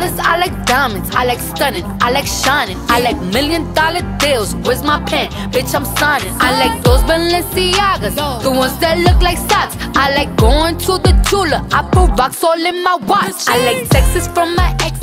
dollars, I like diamonds. I like stunning, I like shining. I like million dollar deals. Where's my pen? Bitch, I'm signing. I like those Balenciagas, the ones that look like socks. I like going to the Tula, I put rocks all in my watch. I like Texas from my ex.